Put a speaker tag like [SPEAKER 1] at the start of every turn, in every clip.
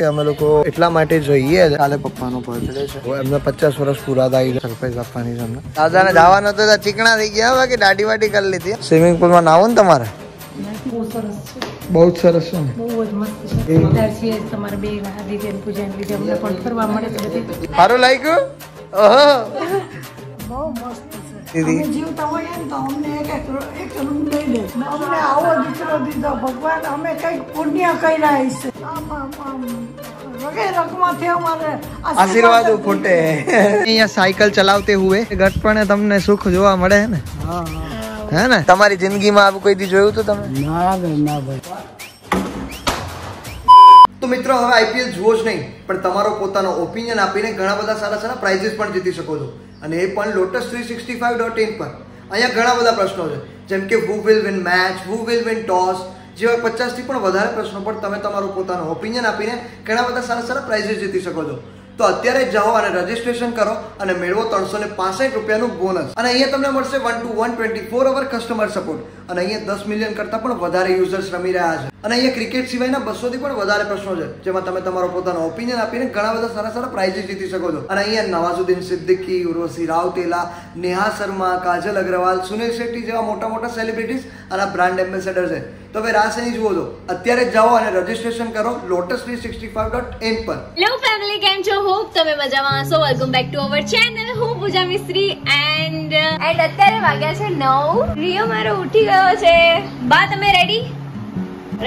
[SPEAKER 1] કે અમે લોકો એટલા માટે જઈએ છે. કાલે પપ્પાનો બર્થડે છે. એમને પચાસ વર્ષ પૂરા થાય સરપ્રાઈઝ આપવાની છે અમને. દાદાને જવાનું હતું તો ચીકણા થઈ ગયા બાકી દાઢી વાડી કરી લીધી. સ્વિમિંગ પુલમાં નાવો ને તમારે?
[SPEAKER 2] બહુ સરસ છે.
[SPEAKER 1] બહુ જ સરસ છે
[SPEAKER 2] બહુ જ મસ્ત છે. જોરદાર છે તમારે બે લીધે ને પૂજાને લીધે અમને પણ ફરવા મળે છે
[SPEAKER 1] સારું લાગ્યું? ઓહો.
[SPEAKER 3] બહુ મસ્ત છે
[SPEAKER 1] દીદી
[SPEAKER 3] જીવતા હોઈએ ને તો અમને એક એક રૂમ લઈ દે અમને આવો દીકરો દીધો ભગવાન અમે કંઈક પુણ્ય કર્યા હશે. આમ આમ આમ. રગે રગમાંથી અમારે
[SPEAKER 1] આશીર્વાદ ફૂટે અહીંયા સાયકલ ચલાવતે હુએ. ઘટપણે તમને સુખ જોવા મળે છે ને? હે ને? તમારી જિંદગીમાં આવું કોઈ દી જોયું તું તમે?
[SPEAKER 3] ના ભાઈ ના ભાઈ.
[SPEAKER 1] તો મિત્રો હવે આઈપીએલ જુઓ જ નહીં પણ તમારો પોતાનો ઓપિનિયન આપીને ઘણા બધા સારા સારા પ્રાઇઝીસ પણ જીતી શકો છો. અને એ પણ lotus three sixty five dot in પર. અહીંયા ઘણા બધા પ્રશ્નો છે. જેમ કે who will win match who will win toss જેવા પચાસથી પણ વધારે પ્રશ્નો પણ તમે તમારું પોતાનો ઓપિનિયન આપીને ઘણા બધા સારા સારા પ્રાઇઝીસ જીતી શકો છો. તો અત્યારે જાઓ અને રજીસ્ટ્રેશન કરો અને મેળવો ત્રણસો ને પાસઠ રૂપિયાનું બોનસ અને અહીંયા તમને મળશે one two one twenty four hour customer support અને અહીંયા દસ મિલિયન કરતાં પણ વધારે યુઝર્સ રમી રહ્યા છે. અને અહીંયા ક્રિકેટ સિવાયના બસોથી પણ વધારે પ્રશ્નો છે, જેમાં તમે તમારો પોતાનો ઓપિનિયન આપીને ઘણા બધા સારા સારા પ્રાઇઝીસ જીતી શકો છો. અને અહીંયા નવાઝુદ્દીન સિદ્દીકી, ઉર્વશી રાવતેલા નેહા શર્મા, કાજલ અગ્રવાલ, સુનિલ શેટ્ટી જેવા મોટા મોટા સેલિબ્રિટીઝ અને બ્રાન્ડ એમ્બેસેડર છે. તો હવે રાસ એની જુઓ છો અત્યારે જ જાઓ અને રજીસ્ટ્રેશન કરો lotus three sixty five dot in પર.
[SPEAKER 4] હેલો ફેમિલી કેમ છો? હોપ તમે મજામાં હશો. Welcome back to our channel હું પૂજા મિસ્ત્રી એન્ડ એન્ડ અત્યારે વાગ્યા છે નવ. રિયો મારો ઉઠી ગયો છે. બા તમે રેડી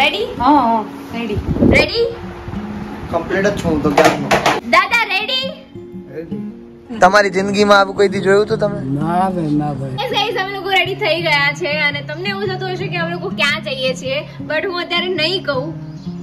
[SPEAKER 4] રેડી
[SPEAKER 2] હા હા રેડી
[SPEAKER 4] રેડી
[SPEAKER 1] કમ્પ્લીટ જ છું તો
[SPEAKER 4] દાદા રેડી
[SPEAKER 1] તમારી જિંદગીમાં આવું કોઈ દી જોયું તો તમે?
[SPEAKER 3] ના ભાઈ ના ભાઈ.
[SPEAKER 4] guys, અમે લોકો રેડી થઈ ગયા છે અને તમને એવું થતું હશે કે અમે લોકો ક્યાં જઈએ છીએ? બટ હું અત્યારે નહીં કહું.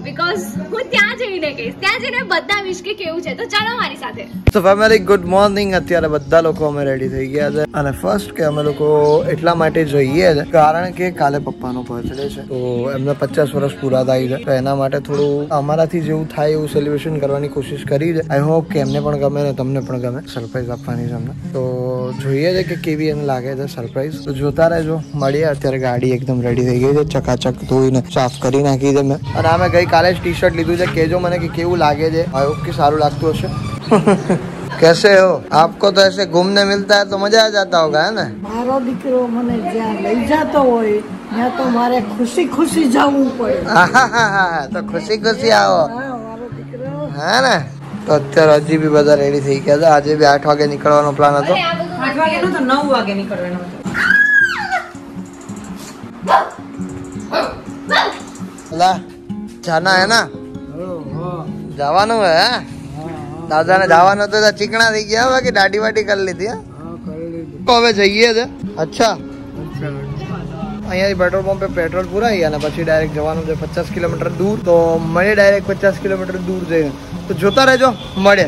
[SPEAKER 4] બીકોઝ હું ત્યાં જઈને કહીશ. ત્યાં જઈને બતાવીશ કે કેવું છે. તો ચાલો મારી સાથે.
[SPEAKER 1] તો ફેમિલી ગુડ મોર્નિંગ અત્યારે બધા લોકો અમે રેડી થઈ ગયા છે. અને ફર્સ્ટ કે અમે લોકો એટલા માટે જઈએ છે, કારણ કે કાલે પપ્પાનો બર્થડે છે. તો એમને પચાસ વર્ષ પૂરા થાય છે. તો એના માટે થોડું અમારાથી જેવું થાય એવું સેલિબ્રેશન કરવાની કોશિશ કરી છે. આઈ હોપ કે એમને પણ ગમે ને તમને પણ ગમે. સરપ્રાઈઝ આપવાની છે અમને. તો જોઈએ છે કે કેવી એને લાગે છે સરપ્રાઈઝ તો જોતા રહેજો. મળીએ. અત્યારે ગાડી એકદમ રેડી થઈ ગઈ છે. ચકાચક ધોઈને સાફ કરી નાખી છે મેં. અને અમે ગઈ કાલે જ ટી શર્ટ લીધું છે કહેજો મને કે કેવું લાગે છે આઈ હોપ કે સારું લાગતું હશે कैसे हो आपको तो ऐसे घूमने मिलता है तो मजा आ जाता होगा है ना
[SPEAKER 3] મારો દીકરો મને જ્યાં લઈ જતો હોય ત્યાં તો મારે ખુશી ખુશી જવું પડે
[SPEAKER 1] આહાહાહા, તો ખુશી ખુશી આવો
[SPEAKER 3] હા મારો દીકરો
[SPEAKER 1] હે ને તો અત્યારે હજી બી બધા રેડી થઈ ગયા હતા આજે બી આઠ વાગે નીકળવાનો પ્લાન હતો
[SPEAKER 2] આઠ વાગે નો તો નવ વાગે નીકળવાનો હતો
[SPEAKER 1] લા જાના હે ના? જવાનું હે? દાદાને જવાનું તો ચીકણા થઈ ગયા બાકી દાઢી વાટી કરી લીધી? તો હવે જઈએ છે. અચ્છા. અહીંયાથી પેટ્રોલ પંપે પેટ્રોલ પુરાઈ અને પછી ડાયરેક્ટ જવાનું છે પચાસ કિલોમીટર દૂર. તો મળે ડાયરેક્ટ પચાસ કિલોમીટર દૂર જઈને. તો જોતા રહેજો મળે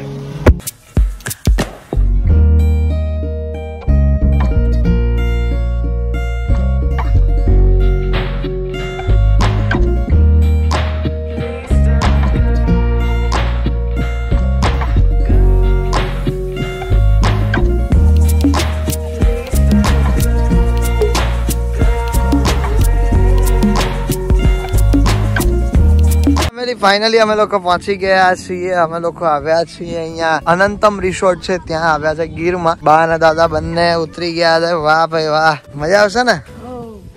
[SPEAKER 1] ફાઇનલી અમે લોકો પહોંચી ગયા છીએ. અમે લોકો આવ્યા છીએ અહીંયા અનંતમ રિસોર્ટ છે. ત્યાં આવ્યા છે ગીરમાં. બા અને દાદા બંને ઉતરી ગયા છે. વાહ ભાઈ વાહ. મજા આવશે ને?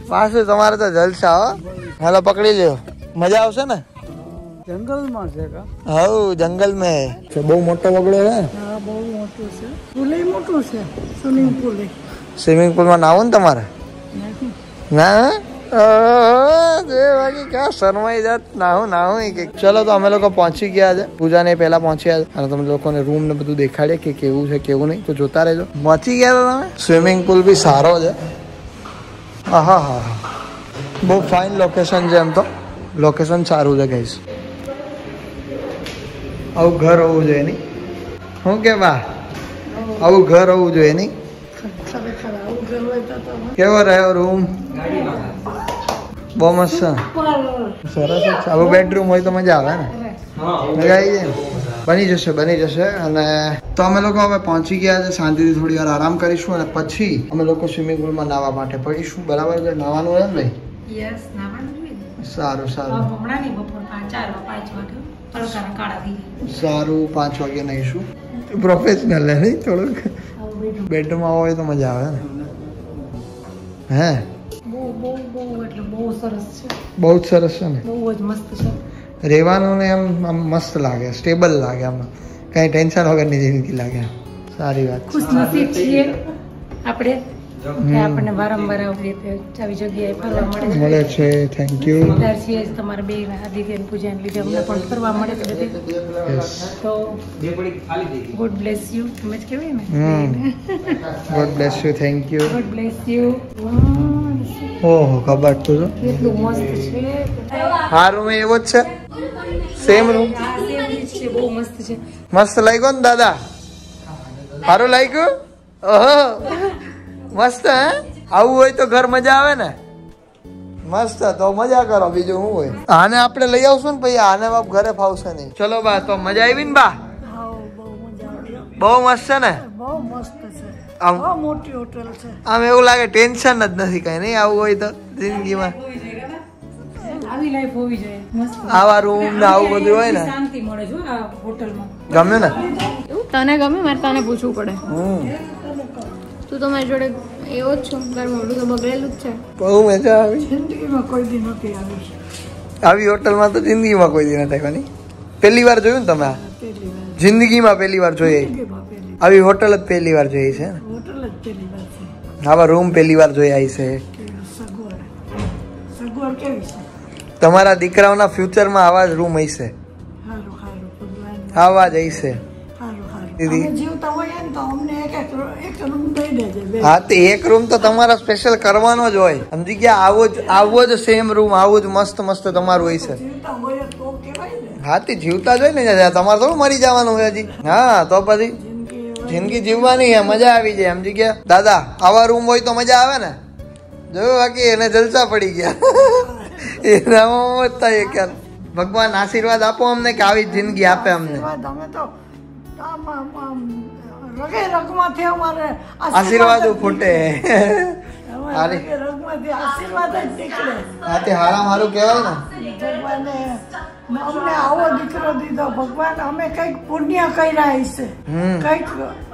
[SPEAKER 1] પાછું તમારે તો જલસા હો. હાલો પકડી લ્યો. મજા આવશે ને?
[SPEAKER 3] જંગલમાં છે કા?
[SPEAKER 1] હવ જંગલ મેં છે બહુ મોટો બગડો છે
[SPEAKER 3] હા બહુ મોટું છે. પુલે મોટું છે સ્વિમિંગ પુલ.
[SPEAKER 1] સ્વિમિંગ પુલમાં નાવું ને તમારે? ના ક્યાં શરમાઈ જાત નાહું નાહું કે ચલો તો અમે લોકો પહોંચી ગયા છે પૂજાને પહેલા પહોંચ્યા છે અને તમે લોકોને રૂમ ને બધું દેખાડે કે કેવું છે, કેવું નહીં. તો જોતા રહેજો. પહોંચી ગયા તમે? સ્વિમિંગ પુલ બી સારો છે. હા હા. બહુ ફાઇન લોકેશન છે એમ તો. લોકેશન સારું છે કહીશ આવું ઘર હોવું જોઈએ નહીં? શું કે બા? આવું ઘર હોવું જોઈએ નહીં
[SPEAKER 3] ખરેખર આવું ઘર હોય તો તમે
[SPEAKER 1] કેવો રહ્યો રૂમ બહુ મસ્ત. સરસ આવું બેડરૂમ હોય તો મજા આવે ને. મજા આવી જાય. બની જશે બની જશે. અને તો અમે લોકો હવે પહોંચી ગયા છે. શાંતિથી થોડી વાર આરામ કરીશું અને પછી અમે લોકો સ્વિમિંગ પુલમાં નાવા માટે પડીશું. બરાબર છે? નાવાનું હોય ને? ભાઈ
[SPEAKER 2] યસ નાવાનું જોઈએ ને.
[SPEAKER 1] સારું સારું.
[SPEAKER 2] નહીં
[SPEAKER 1] સારું પાંચ વાગે નહીશું. પ્રોફેશનલ હે નહીં થોડુંક.
[SPEAKER 2] આવો
[SPEAKER 1] હોય તો મજા આવે ને. હે?
[SPEAKER 2] બહુ બહુ બહુ એટલે બહુ સરસ છે.
[SPEAKER 1] બહુ જ સરસ છે ને?
[SPEAKER 2] બહુ જ મસ્ત છે.
[SPEAKER 1] રહેવાનું ને એમ આમ મસ્ત લાગે સ્ટેબલ લાગે આમ. કઈ ટેન્શન વગરની જિંદગી લાગે. સારી વાત
[SPEAKER 2] ખુશ નસીબ છીએ આપણે. આપણને વારંવાર આવી રીતે આવી જગ્યાએ ફરવા મળે છે.
[SPEAKER 1] મળે છે થેન્ક યુ
[SPEAKER 2] સમજદાર છીએ તમારા બે આદિત્ય અને પૂજાને લીધે અમને પણ ફરવા મળે છે બધે. તો ગુડ બ્લેસ યુ તમે જ કહેવાય ને?
[SPEAKER 1] God bless you thank you
[SPEAKER 2] good bless you
[SPEAKER 1] ઓહો ખબર તો જો.
[SPEAKER 2] કેટલું મસ્ત છે.
[SPEAKER 1] હા રૂમ એવો જ છે? સેમ રૂમ
[SPEAKER 2] છે. બહુ મસ્ત છે.
[SPEAKER 1] મસ્ત લાગ્યો ને દાદા? સારું લાગ્યું? ઓહો. મસ્ત હે? આવું હોય તો ઘર મજા આવે ને? મસ્ત તો મજા કરો. બીજું શું હોય? આને આપણે લઈ આવશું ને પછી આને બાપ ઘરે ફાવશે નહીં. ચલો બા તો મજા આવી ને બા?
[SPEAKER 3] બહુ મજા આવી.
[SPEAKER 1] બહુ મસ્ત છે ને?
[SPEAKER 3] બહુ મસ્ત છે.
[SPEAKER 1] આમ
[SPEAKER 3] મોટી હોટલ છે.
[SPEAKER 1] આમ એવું લાગે ટેન્શન જ નથી કઈ નહીં? આવું હોય તો જિંદગીમાં.
[SPEAKER 2] આવી લાઈફ હોવી જોઈએ.
[SPEAKER 1] આવા રૂમ ને આવું બધું હોય ને?
[SPEAKER 2] શાંતિ મળે છે આ હોટલમાં.
[SPEAKER 1] ગમ્યું ને?
[SPEAKER 4] તને ગમે મારે તને પૂછવું પડે.
[SPEAKER 1] હમ.
[SPEAKER 4] તું તો મારી જોડે એવો જ છો તારું મોઢું તો બગડેલું જ છે.
[SPEAKER 1] બહુ મજા આવી.
[SPEAKER 3] જિંદગીમાં કોઈ દી નથી આવી.
[SPEAKER 1] આવી હોટલમાં તો જિંદગીમાં કોઈ દી નથી આવી પહેલી વાર જોયું ને તમે આ? જિંદગીમાં પહેલી વાર જોઈએ. આવી હોટલ જ પહેલી વાર જોઈ છે
[SPEAKER 3] હોટલ જ પહેલી વાર છે.
[SPEAKER 1] આવા રૂમ પહેલી વાર જોઈ આવી છે.
[SPEAKER 3] સગવડ. સગવડ કેવી છે?
[SPEAKER 1] તમારા દીકરાઓના ફ્યુચરમાં આવા જ રૂમ હશે. આવા જ હશે. દીદી.
[SPEAKER 3] એક રૂમ
[SPEAKER 1] હા તે એક રૂમ તો તમારા સ્પેશિયલ કરવાનો જ હોય. સમજી ગયા? આવો જ આવો જ સેમ રૂમ આવું જ મસ્ત મસ્ત તમારું હોય છે. હા તે જીવતા જ હોય ને તમારે થોડું મરી જવાનું હોય હજી હા તો પછી
[SPEAKER 3] જિંદગી
[SPEAKER 1] જીવવાની મજા આવી જાય સમજી ગયા? દાદા આવા રૂમ હોય તો મજા આવે ને? જોયું બાકી એને જલસા પડી ગયા. એનામાં મોજ થાય ભગવાન આશીર્વાદ આપો અમને કે આવી જ જિંદગી આપે અમને.
[SPEAKER 3] તો આમ આમ આમ રગે રગમાંથી અમારે
[SPEAKER 1] આશીર્વાદ ફૂટે
[SPEAKER 3] રગે રગમાંથી આશીર્વાદ જ નીકળે.
[SPEAKER 1] હા તે હારા મારું કહેવાય ને.
[SPEAKER 3] ભગવાને અમને આવો દીકરો દીધો. ભગવાન અમે કંઈક પુણ્ય કર્યા હશે. કંઈક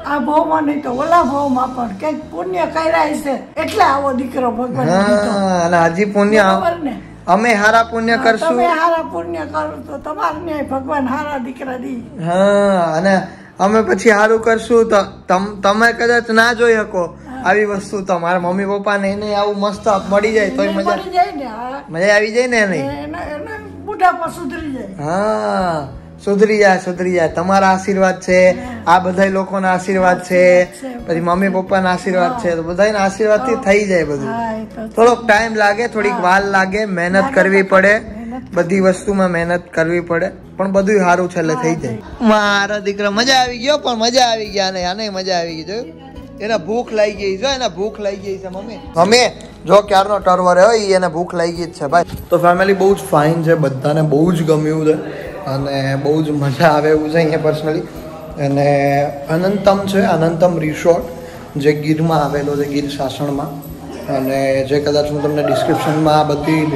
[SPEAKER 3] આ ભાવમાં નહીં તો ઓલા ભાવમાં પણ કંઈક પુણ્ય કર્યા હશે. એટલે આવો દીકરો ભગવાન
[SPEAKER 1] અને હજી પુણ્ય
[SPEAKER 3] બરાબર ને?
[SPEAKER 1] અમે હારા પુણ્ય કરશું.
[SPEAKER 3] તમે હારા પુણ્ય કરો તો તમારે ન્યાય ભગવાન હારા દીકરા દી.
[SPEAKER 1] હા અને અમે પછી સારું કરશું તો તમ- તમે કદાચ ના જોઈ શકો આવી વસ્તુ તમારા મમ્મી પપ્પા ને એને આવું મસ્ત મળી જાય તોય મજા. મજા આવી જાય ને નહીં
[SPEAKER 3] બુઢાપા સુધરી જાય.
[SPEAKER 1] હા. સુધરી જાય સુધરી જાય તમારા આશીર્વાદ છે આ બધા લોકોના આશીર્વાદ છે પછી મમ્મી પપ્પાના આશીર્વાદ છે તો બધાના આશીર્વાદથી થઈ જાય બધું. થોડોક ટાઈમ લાગે થોડીક વાર લાગે મહેનત કરવી પડે. બધી વસ્તુમાં મહેનત કરવી પડે. પણ બધું સારું છેલ્લે થઈ જાય. મારા દીકરા મજા આવી ગયો પણ મજા આવી ગયા ને આને મજા આવી ગઈ જોયું? એને ભૂખ લાગી ગઈ જો એને ભૂખ લાગી ગઈ છે મમ્મી. મમ્મી જો ક્યારનો ટર્વર હોય એને ભૂખ લાગી ગઈ જ છે ભાઈ. તો ફેમિલી બહુ જ ફાઇન છે બધાને બહુ જ ગમ્યું છે. અને બહુ જ મજા આવે એવું છે અહીંયા પર્સનલી અને અનંતમ છે, અનંતમ રિસોર્ટ જે ગીરમાં આવેલો છે, ગીર સાસણમાં. અને જે કદાચ હું તમને ડિસ્ક્રિપ્શનમાં આ બધી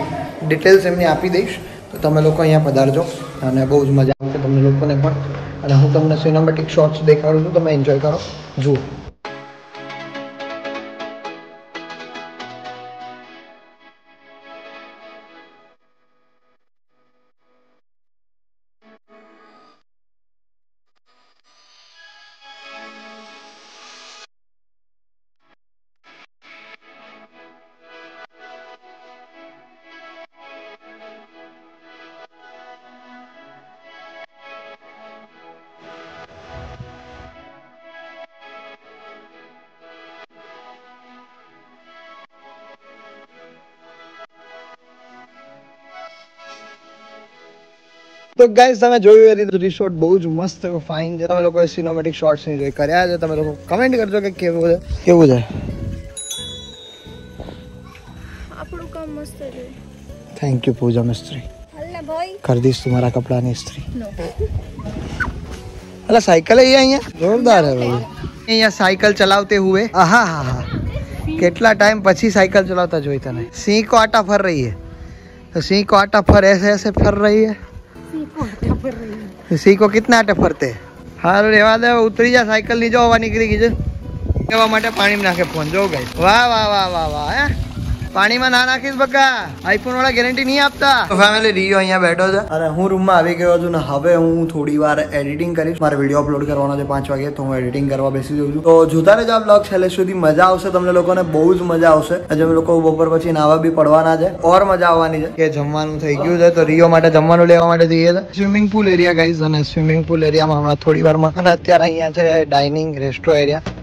[SPEAKER 1] ડિટેલ્સ એમની આપી દઈશ, તો તમે લોકો અહીંયા પધારજો. અને બહુ જ મજા આવશે તમને લોકોને પણ. અને હું તમને સિનેમેટિક શોર્ટ્સ દેખાડું છું, તમે એન્જોય કરો. જુઓ. તો ગાઈઝ તમે જોયું એ રીતે શોટ બહુ જ મસ્ત ફાઇન છે તમે લોકો સિનેમેટિક શોર્ટ્સ ની જોઈ કર્યા છે તમે લોકો કમેન્ટ કરજો કે કેવું છે કેવું છે
[SPEAKER 4] આપણું કામ મસ્ત છે
[SPEAKER 1] થેન્ક યુ પૂજા મિસ્ત્રી कर दी तुम्हारा कपड़ा नहीं स्त्री अला साइकिल है यहाँ जोरदार है भाई यहाँ साइकिल चलावते हुए आहा हा हा કેટલા ટાઈમ પછી સાયકલ ચલાવતા જોઈ તને સિંહ કો આટા ફર રહી હે તો સિંહ કો આટા ફર એસે એસે ફર રહી હે સીકો કિતના આટે ફરતે? હારું રેવા દે ઉતરી જા સાયકલની જો હવા નીકળી ગઈ છે. કહેવા માટે પાણી નાખે ફોન. જો ગઈ વાહ વાહ વાહ વાહ વાહ પાણીમાં ના નાખીશ બકા. આઈફોન વાળા ગેરંટી નહીં આપતા. ફેમિલી રિયો અહીંયા બેઠો છે. અને હું રૂમમાં આવી ગયો છું ને હવે હું થોડી વાર એડિટિંગ કરીશ. મારે વીડિયો અપલોડ કરવાનો છે પાંચ વાગે તો હું એડિટિંગ કરવા બેસી જઉં છું. તો જોતા રહેજો આ બ્લોગ છેલ્લે સુધી મજા આવશે તમને લોકોને બહુ જ મજા આવશે. આજે અમે લોકો બપોર પછી નાવા બી પડવાના છે ઓર મજા આવવાની છે. કે જમવાનું થઈ ગયું છે તો રીયો માટે જમવાનું લેવા માટે જઈએ છે. સ્વિમિંગ પુલ એરિયા ગાઈઝ અને સ્વિમિંગ પુલ એરિયામાં હમણાં થોડી વારમાં અને અત્યારે અહીંયા છે ડાઇનિંગ રેસ્ટો એરિયા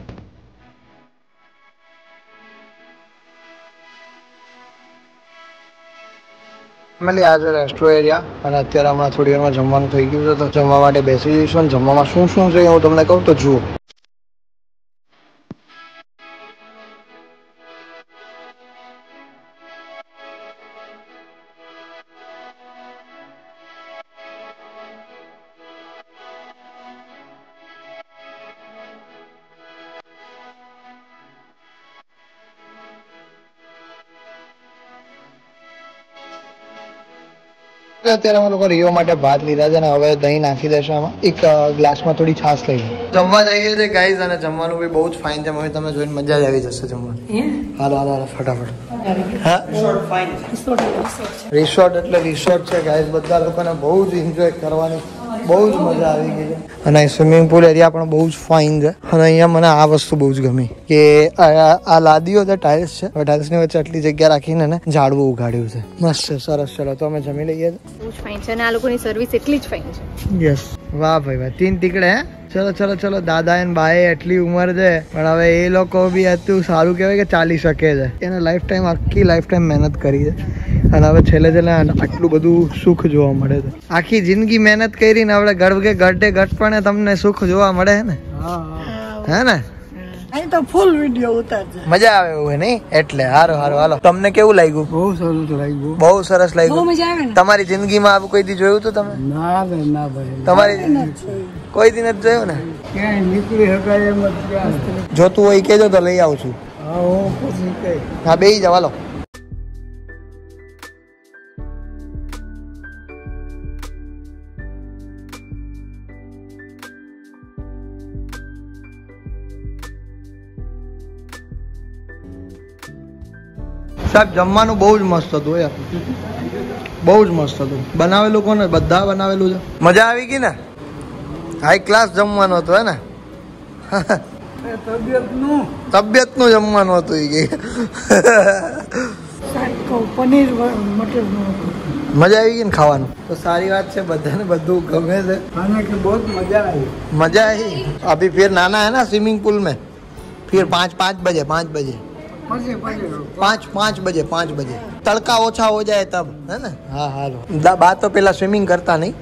[SPEAKER 1] ફેમિલી આ છે રેસ્ટો એરિયા અને અત્યારે હમણાં થોડી વારમાં જમવાનું થઈ ગયું છે, તો જમવા માટે બેસી જઈશું. અને જમવામાં શું શું છે હું તમને કહું તો જુઓ. અત્યારે અમે લોકો રીઓ માટે ભાત લીધા છે અને હવે દહીં નાખી દેશે આમાં. એક ગ્લાસમાં થોડી છાશ લઈ જમવા જઈએ છે ગાઈઝ અને જમવાનું બી બહુ જ ફાઇન છે. હવે તમે જોઈને મજા જ આવી જશે જમવાનું. હાલો હાલો હાલો ફટાફટ. હા? રિસોર્ટ એટલે રિસોર્ટ છે ગાઈઝ બધા લોકોને બહુ જ એન્જોય કરવાની બહુ જ મજા આવી ગઈ છે. અને સ્વિમિંગ પુલ એરિયા પણ બહુ જ ફાઇન છે. અને અહીંયા મને આ વસ્તુ બહુ જ ગમી કે આ લાદીઓ છે ટાઇલ્સ છે હવે ટાઇલ્સની વચ્ચે આટલી જગ્યા રાખીને ને ઝાડવું ઉગાડ્યું છે. મસ્ત છે સરસ ચલો તો અમે જમી લઈએ.
[SPEAKER 4] બહુ જ ફાઇન છે અને આ લોકોની સર્વિસ એટલી જ ફાઇન છે.
[SPEAKER 1] યસ વાહ ભાઈ વાહ તીન ટીકડે હે? ચલો ચલો ચલો દાદા અને બાએ એટલી ઉંમર છે પણ હવે એ લોકો બી હતું સારું કહેવાય કે ચાલી શકે છે. એને લાઈફ ટાઈમ આખી લાઈફ ટાઈમ મહેનત કરી છે. અને હવે છેલ્લે છેલ્લે આટલું બધું સુખ જોવા મળે છે. આખી જિંદગી મહેનત કરી ને આપણે ગળગે ગઢે પણ તમને સુખ જોવા મળે છે ને? હે ને?
[SPEAKER 3] અહીં તો ફૂલ વીડિયો ઉતારજે.
[SPEAKER 1] મજા આવે એવું હે નહીં? એટલે હારું હારું હાલો. તમને કેવું લાગ્યું?
[SPEAKER 3] બહુ સરસ લાગ્યું.
[SPEAKER 1] બહુ સરસ લાગ્યું.
[SPEAKER 2] મજા આવે
[SPEAKER 1] તમારી જિંદગીમાં આવું કોઈ દી જોયું તું તમે?
[SPEAKER 3] ના ના ભાઈ.
[SPEAKER 1] તમારી કોઈ દી નથી જોયું ને?
[SPEAKER 3] ક્યાંય નીકળી શકાય એમ જ
[SPEAKER 1] જોતું હોય કેજો તો લઈ આવું છું.
[SPEAKER 3] હા હું પછી કઈ
[SPEAKER 1] હા બે જાવ હાલો. સાહેબ જમવાનું બહુ જ મસ્ત હતું યાર બહુ જ મસ્ત હતું બનાવેલું કોને બધા બનાવેલું છે મજા આવી ગઈ ને હાઈ ક્લાસ જમવાનું હતું હે ને
[SPEAKER 3] તબિયતનું
[SPEAKER 1] તબિયતનું જમવાનું હતું એ
[SPEAKER 3] પનીર મટર
[SPEAKER 1] મજા આવી ગઈ ને ખાવાનું તો સારી વાત છે બધાને બધું ગમે છે
[SPEAKER 3] કે બહુ મજા આવી મજા
[SPEAKER 1] આવી અભી ફિર નાના હે ના સ્વિમિંગ પૂલ મેં ફિર પાંચ પાંચ બજે પાંચ બજે बजे
[SPEAKER 3] પછી પછી
[SPEAKER 1] पाँच पाँच बजे पाँच बजे तड़का ओछा हो जाए तब है ना हाँ हालो दा- बा तो पेला स्विमिंग करता नहीं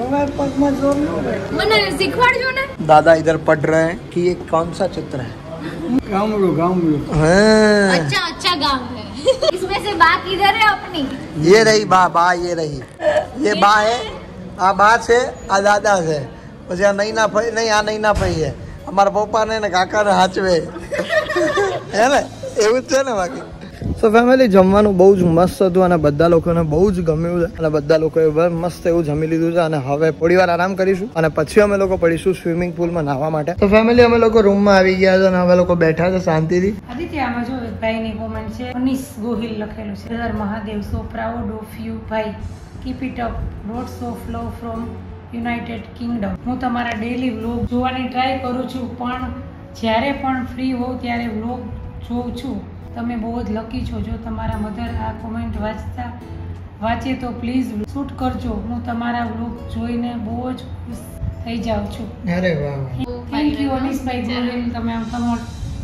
[SPEAKER 3] હવે પગમાં જોર ન રહે
[SPEAKER 4] મને શીખવાડજો ને
[SPEAKER 1] दादा इधर पढ़ रहे हैं कि ये कौन सा चित्र है
[SPEAKER 3] ગામડું ગામડું
[SPEAKER 1] हाँ,
[SPEAKER 4] अच्छा अच्छा गाँव है इसमें से बात इधर है अपनी
[SPEAKER 1] ये रही बा बा ये रही ये बा है આ બા છે આ દાદા છે પછી આ નૈના ફઈ નહીં આ નૈના ફઈ છે અમારા પપ્પાને ને કાકાને હાચવે હે ને? એવું જ છે ને બાકી. સો ફેમિલી જમવાનું બહુ જ મસ્ત હતું અને બધા લોકોને બહુ જ ગમ્યું છે. અને બધા લોકોએ મસ્ત એવું જમી લીધું છે. અને હવે થોડી વાર આરામ કરીશું. અને પછી અમે લોકો પડીશું સ્વિમિંગ પુલમાં નાહવા માટે. તો ફેમિલી અમે લોકો રૂમમાં આવી ગયા છે અને અમે લોકો બેઠા છે શાંતિથી.
[SPEAKER 2] આદિત્ય આમાં જો ભાઈની કોમેન્ટ છે. અનીસ ગોહિલ લખેલું છે. Har Mahadev so proud of you ભાઈ. Keep it up of love from United Kingdom હું તમારા ડેલી વ્લોગ જોવાની ટ્રાય કરું છું. પણ જ્યારે પણ ફ્રી હોઉં ત્યારે વ્લોગ જોઉં છું. તમે બહુ જ લકી છો. જો તમારા મધર આ કોમેન્ટ વાંચતા વાંચે તો પ્લીઝ શૂટ કરજો. હું તમારા વ્લોગ જોઈને બહુ જ ખુશ થઈ જાઉં છું.
[SPEAKER 1] અરે વાહ
[SPEAKER 2] થેન્ક યુ અનીશભાઈ ગોહિલ. તમે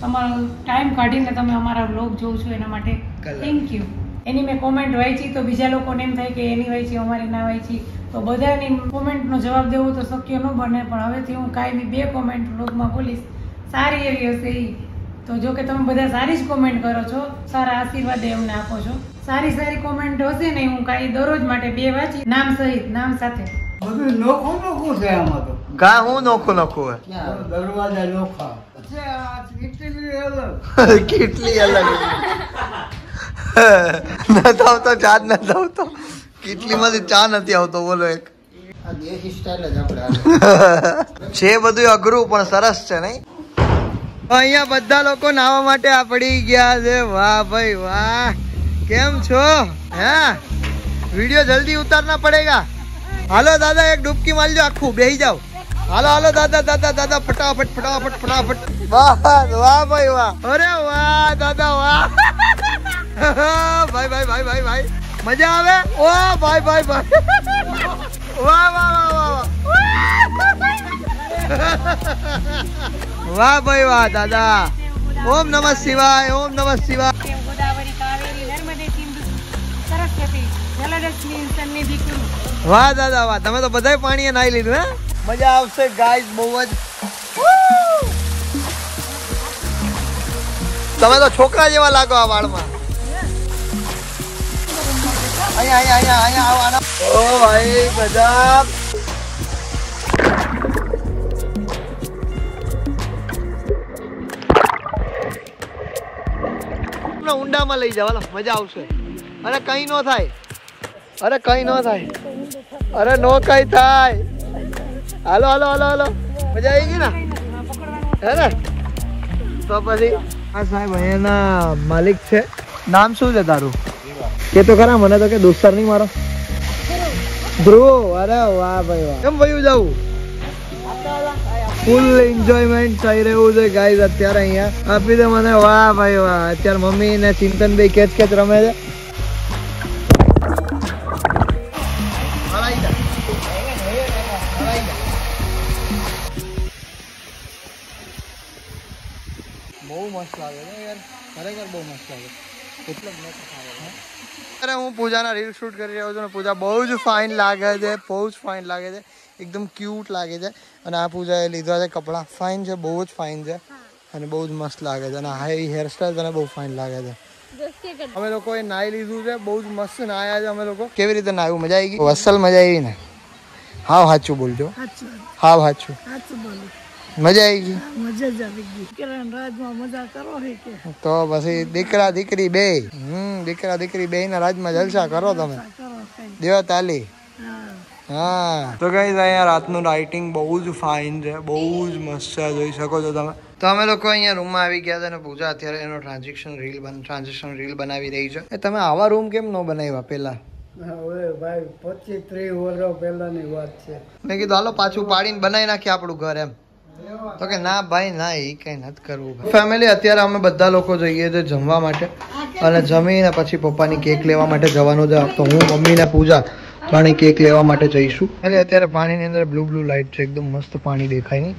[SPEAKER 2] તમારો ટાઈમ કાઢીને તમે અમારા વ્લોગ જોઉં છો એના માટે. થેન્ક યુ એની મેં કોમેન્ટ વાંચી તો બીજા લોકોને એમ થાય કે એની વાંચી અમારી ના વાંચી. તો બધાની કોમેન્ટનો જવાબ દેવો તો શક્ય ન બને. પણ હવેથી હું કાંઈ બી બે કોમેન્ટ વ્લોગમાં ખોલીશ સારી એવી હશે એ તો જો કે તમે બધા સારી જ કોમેન્ટ કરો છો સારા આશીર્વાદ એમને આપો છો. સારી સારી કોમેન્ટ હશે ને હું કાંઈ દરરોજ માટે બે વાંચી નામ સહિત નામ સાથે.
[SPEAKER 3] બધું નોખું નોખું છે આમાં તો.
[SPEAKER 1] કા હું નોખું નોખું
[SPEAKER 3] દરવાજા નોખા. કેટલી અલગ.
[SPEAKER 1] કેટલી અલગ. નથી આવતો ચાર્જ નથી આવતો કેટલીમાંથી ચા નથી આવતો બોલો એક. છે બધું અઘરું પણ સરસ છે નહીં? અહીંયા બધા લોકો નાવા માટે આ પડી ગયા છે. વાહ ભાઈ, વાહ. કેમ છો? હે? વીડિયો જલ્દી ઉતારના પડેગા. હાલો દાદા, એક ડૂબકી મારજો આખું. બેહી જાવ હાલો હાલો, દાદા દાદા દાદા, ફટાફટ ફટાફટ ફટાફટ. વાહ વાહ ભાઈ, વાહ. અરે વાહ, દાદા, વાહ. ભાઈ ભાઈ ભાઈ ભાઈ ભાઈ. મજા આવે? ઓ ભાઈ ભાઈ ભાઈ. વાહ વાહ. વાહ ભાઈ વાહ દાદા. ઓમ નમઃ શિવાય ઓમ નમઃ શિવાય.
[SPEAKER 2] ગોદાવરી કાવેરી નર્મદે સિંધુ સરસ્વતી જલદસ્મિન સન્નિધિ
[SPEAKER 1] વાહ દાદા વાહ. તમે તો બધાય પાણીએ નાઈ લીધું હે? મજા આવશે ગાઈસ બહુ જ. તમે તો છોકરા જેવા લાગો આ વાળમાં. અહીંયા અહીંયા અહીંયા અહીંયા આવો ઓ ભાઈ ગજબ તમને ઊંડામાં લઈ જાવ મજા આવશે. અરે કઈ નો થાય. અરે કઈ નો થાય. અરે નો કઈ થાય. હાલો હાલો હાલો હાલો. મજા આવી ગઈ ને? હે ને? તો પછી આ સાહેબ અહીંયાના માલિક છે. નામ શું છે તારું? કે તો ખરા, મને તો કે દોસ્તાર નહીં મારો. ધ્રુવ. અરે વાહ ભાઈ વાહ. કેમ વયું જવું ફૂલ એન્જોયમેન્ટ થઈ રહ્યું છે ગાઈઝ અત્યારે અહીંયા આપી દે મને વાહ ભાઈ વાહ અત્યારે મમ્મી ને ચિંતન ભાઈ કેચ કેચ રમે છે બહુ મસ્ત લાગે છે યાર ખરેખર બહુ મસ્ત લાગે એટલે જ મેં અરે હું પૂજાના રીલ શૂટ કરી રહ્યો છું અને પૂજા બહુ જ ફાઇન લાગે છે બહુ જ ફાઇન લાગે છે એકદમ ક્યુટ લાગે છે. અને આ પૂજાએ લીધા છે કપડાં. ફાઇન છે બહુ જ ફાઇન છે. અને બહુ જ મસ્ત લાગે છે. અને હાઈ હેરસ્ટાઈલ તને બહુ ફાઇન લાગે છે. અમે લોકોએ નાહી લીધું છે બહુ જ મસ્ત નાહ્યા છે અમે લોકો. કેવી રીતે નાહ્યું મજા આવી ગઈ? અસલ મજા આવી ને? હાવ સાચું બોલજો.
[SPEAKER 3] હા
[SPEAKER 1] હાવ સાચું મજા આવી ગઈ?
[SPEAKER 3] મજા જ આવી ગઈ. કિરણ રાજમાં મજા કરો હે કે?
[SPEAKER 1] તો પછી દીકરા દીકરી બે. હમ દીકરા દીકરી બે ના રાજમાં જલસા કરો તમે. દેવા તાલી.
[SPEAKER 3] હા.
[SPEAKER 1] હા. તો કઈ અહીંયા રાતનું લાઇટિંગ બહુ જ ફાઇન છે. બહુ જ મસ્ત છે જોઈ શકો છો તમે. તો અમે લોકો અહીંયા રૂમમાં આવી ગયા હતા અને પૂજા અત્યારે એનો ટ્રાન્ઝેક્શન રીલ બન ટ્રાન્ઝેક્શન રીલ બનાવી રહી છે. એ તમે આવા રૂમ કેમ ન બનાવ્યા પહેલા?
[SPEAKER 3] હવે ભાઈ પચીસ ત્રીસ વર્ષ પહેલાની વાત છે.
[SPEAKER 1] મેં કીધું હાલો પાછું પાડીને બનાવી નાખીએ આપણું ઘર એમ. તો કે ના ભાઈ ના એ કઈ નથી કરવું ફેમિલી અત્યારે અમે બધા લોકો જઈએ છે જમવા માટે અને જમીને પછી પપ્પાની કેક લેવા માટે જવાનું છે. તો હું મમ્મી ને પૂજા પાણી કેક લેવા માટે જઈશું. એટલે અત્યારે પાણીની અંદર બ્લુ બ્લુ લાઇટ છે એકદમ મસ્ત પાણી દેખાય નહીં.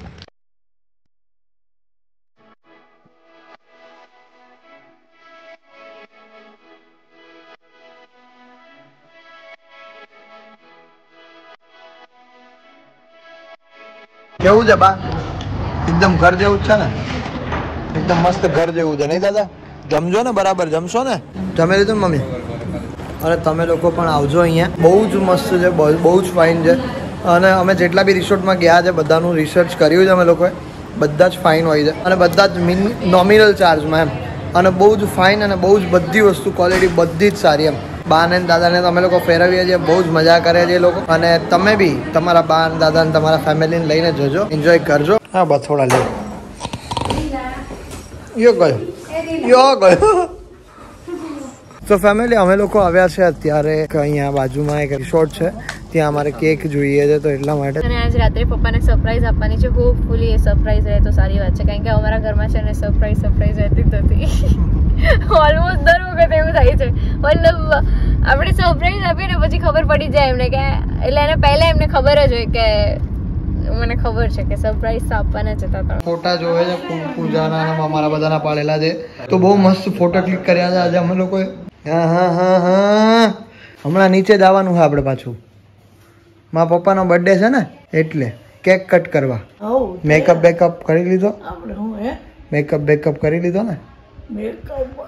[SPEAKER 1] કેવું છે બા? એકદમ ઘર જેવું છે ને? એકદમ મસ્ત ઘર જેવું છે. નહીં દાદા? જમજો ને, બરાબર જમશો ને? જમી લીધું મમ્મી? અને તમે લોકો પણ આવજો અહીંયા. બહુ જ મસ્ત છે, બહુ બહુ જ ફાઇન છે. અને અમે જેટલા બી રિસોર્ટમાં ગયા છે, બધાનું રિસર્ચ કર્યું છે અમે લોકોએ. બધા જ ફાઇન હોય છે. અને બધા જ મિન, નોમિનલ ચાર્જમાં એમ. અને બહુ જ ફાઇન અને બહુ જ બધી વસ્તુ ક્વોલિટી બધી જ સારી એમ. બાને દાદાને તમે લોકો ફેરવીએ છીએ, બહુ જ મજા કરે છે એ લોકો. અને તમે બી તમારા બા દાદાને તમારા ફેમિલીને લઈને જજો એન્જોય કરજો. હા બસ થોડા લે તો ફેમિલી અમે લોકો આવ્યા છે અત્યારે અહીંયા બાજુમાં એક રિસોર્ટ છે. ત્યાં અમારે કેક જોઈએ છે, તો એટલા માટે.
[SPEAKER 4] અને રાત્રે પપ્પાને સરપ્રાઈઝ આપવાની છે. હોપફુલી એ સરપ્રાઈઝ રહે તો સારી વાત છે. કારણ કે અમારા ઘરમાં છે ને સરપ્રાઈઝ સરપ્રાઈઝ રહેતી જ નથી. ઓલમોસ્ટ દર વખતે એવું થાય છે. મતલબ, આપણે સરપ્રાઈઝ આપીએ ને પછી ખબર પડી જાય એમને કે, એટલે એને પહેલાં એમને ખબર જ હોય કે મને ખબર છે કે સરપ્રાઈઝ તો આપવાના છે તો.
[SPEAKER 1] ફોટા જોવે છે પૂજાના અને અમારા બધાના પાડેલા છે. તો બહુ મસ્ત ફોટો ક્લિક કર્યા છે આજે અમે લોકોએ. હા હા હા હા. હમણાં નીચે જવાનું છે આપણે પાછું. મારા પપ્પાનો બર્થડે છે ને એટલે કેક કટ કરવા. મેકઅપ બેકઅપ કરી લીધો.
[SPEAKER 3] આપણે હું હે?
[SPEAKER 1] મેકઅપ બેકઅપ કરી લીધો ને.
[SPEAKER 3] મેકઅપ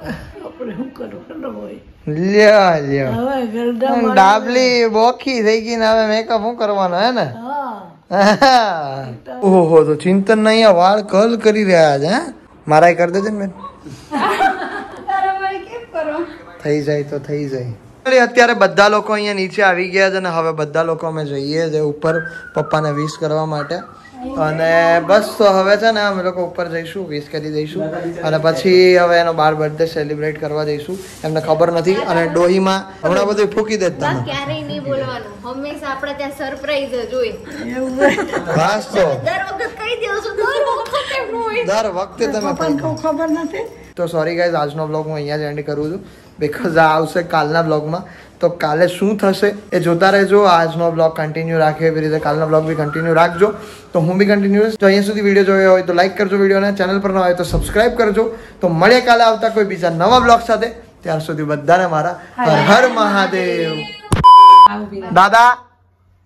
[SPEAKER 3] આપણે શું કરવાનું હોય?
[SPEAKER 1] લ્યો લ્યો.
[SPEAKER 3] હવે ગરદા
[SPEAKER 1] ડાબલી બોખી થઈ ગઈ ને હવે મેકઅપ શું કરવાનો હે ને?
[SPEAKER 3] હા.
[SPEAKER 1] ઓહો, તો ચિંતન ના અહીંયા વાળ કલ કરી રહ્યા છે મારા કરી દેજે ને બેન. થઈ જાય તો થઈ જાય. અત્યારે બધા લોકો અહીંયા નીચે આવી ગયા છે અને હવે બધા લોકો અમે જઈએ છે ઉપર પપ્પાને વિશ કરવા માટે. અને બસ તો હવે છે ને અમે લોકો ઉપર જઈશું વિશ કરી દઈશું. અને પછી હવે એનો બાર બર્થડે સેલિબ્રેટ કરવા જઈશું. એમને ખબર નથી અને ડોહીમાં હમણાં બધું ફૂકી દે તમે
[SPEAKER 4] ક્યારેય નહીં બોલવાનું. હંમેશા આપણે ત્યાં સરપ્રાઈઝ જ હોય
[SPEAKER 1] બસ તો.
[SPEAKER 4] દર વખત કહી દઉં છું દર વખતે હોય.
[SPEAKER 1] દર વખતે તમે
[SPEAKER 3] ખબર નથી?
[SPEAKER 1] તો સોરી ગાઈઝ આજનો બ્લોગ હું અહીંયા જ એન્ડ કરું છું. બિકોઝ આ આવશે કાલના બ્લોગમાં તો કાલે શું થશે એ જોતા રહેજો આજનો બ્લોગ કન્ટિન્યુ રાખે એવી રીતે કાલનો બ્લોગ બી કન્ટિન્યુ રાખજો તો હું બી કન્ટિન્યુ જો અહીંયા સુધી વિડીયો જોયો હોય તો લાઈક કરજો વિડીયોને ચેનલ પર ન હોય તો સબસ્ક્રાઇબ કરજો તો મળીએ કાલે આવતા કોઈ બીજા નવા બ્લોગ સાથે ત્યાર સુધી બધાને મારા હર હર મહાદેવ
[SPEAKER 2] આવું બી
[SPEAKER 1] दादा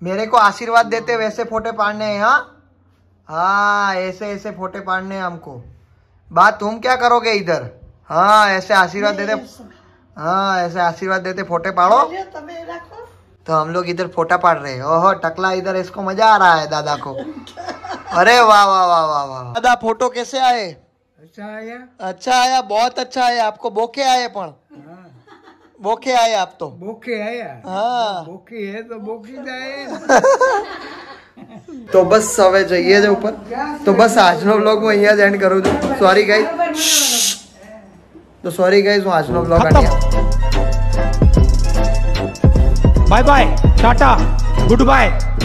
[SPEAKER 1] मेरे को आशीर्वाद देते वैसे फोटे पाड़ने हैं हाँ हाँ ऐसे ऐसे फोटे पाड़ने हैं हमको बात तुम क्या करोगे इधर हाँ ऐसे आशीर्वाद देते हाँ ऐसे आशीर्वाद देते फोटे पाड़ो
[SPEAKER 3] લ્યો, તમે રાખો
[SPEAKER 1] तो हम लोग इधर फोटा पाड़ रहे हैं ओहो टकला इधर इसको मजा आ रहा है दादा को अरे वाह वाह वाह वाह वाह दादा फोटो कैसे आए
[SPEAKER 5] अच्छा आया
[SPEAKER 1] अच्छा आया बहुत अच्छा आया आपको बोके आए पण बोके आए आप तो
[SPEAKER 5] बोके आया
[SPEAKER 1] हाँ
[SPEAKER 5] बोकी है तो बोकी जाए
[SPEAKER 1] તો બસ હવે જઈએ છે ઉપર તો બસ આજનો બ્લોગ હું અહીંયા જ એન્ડ કરું છું સોરી ગાઈઝ તો સોરી ગાઈઝ હું આજનો બ્લોગ આટલી
[SPEAKER 6] bye bye tata good bye